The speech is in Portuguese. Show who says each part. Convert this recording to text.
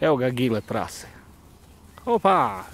Speaker 1: É Evo ga gile prase. Opa!